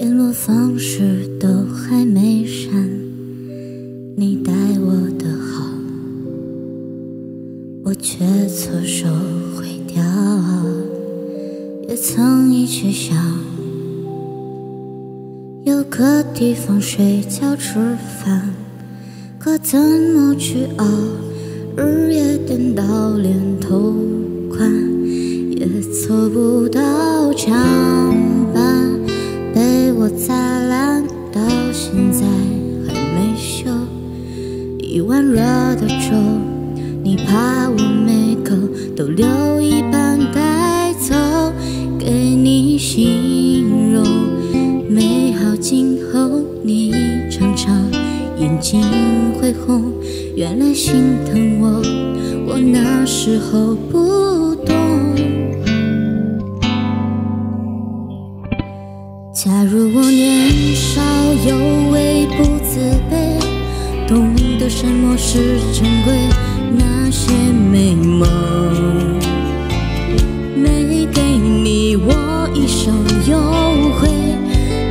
联络方式都还没删，你待我的好，我却错手毁掉。也曾一起想，有个地方睡觉吃饭，可怎么去熬？日夜颠倒连头款，也凑不到墙一碗热的粥，你怕我没够都留一半带走，给你形容美好今后，你常常眼睛会红。原来心疼我，我那时候不懂。假如我年少有为不自卑，懂什么是珍贵，那些美梦没给你我一生有悔。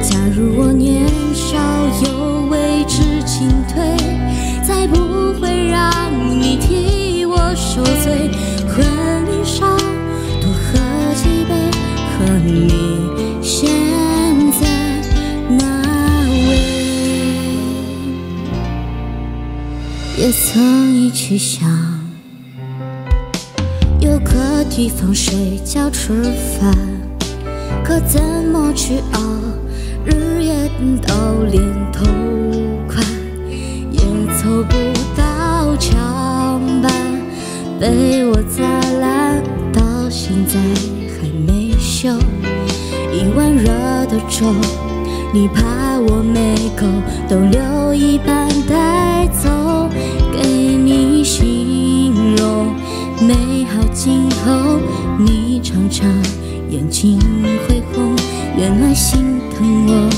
假如我年少有为知进退，才不会让你替我受罪。也曾一起想。有个地方睡觉吃饭，可怎么去熬？日夜颠倒连头款，也凑不到墙板，被我砸烂，到现在还没修。一碗热的粥，你怕我没够都留一半带走，你形容美好今后，你常常眼睛会红，原来心疼我，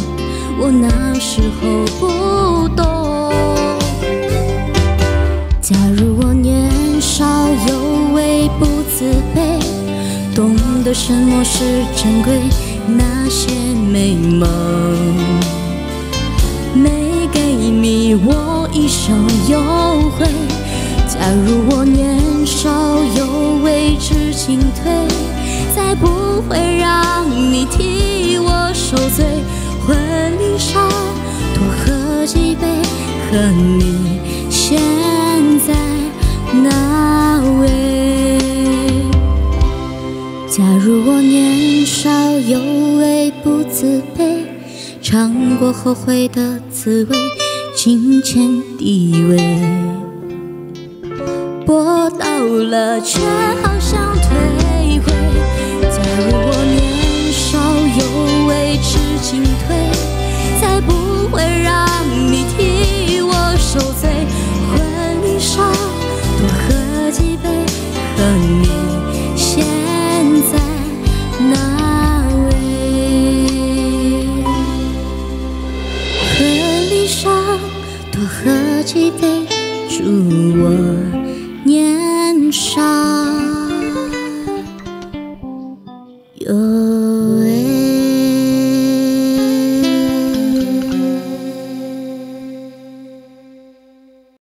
我那时候不懂。假如我年少有为不自卑，懂得什么是珍贵，那些美梦没给你我一生有悔。假如我年少有为知进退，再不会让你替我受罪。婚礼上多喝几杯，和你现在那位。假如我年少有为不自卑，尝过后悔的滋味，金钱地位。了，却好像退回。假如我年少有为知进退，再不会让你替我受罪。婚礼上多喝几杯，和你现在那位。婚礼上多喝几杯，祝我。